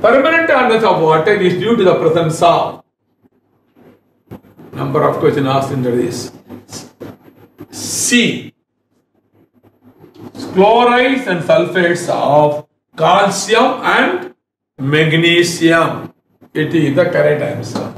Permanent hardness of water is due to the presence of number of question asked in this. C. Chlorides and sulfates of calcium and magnesium. It is the correct answer.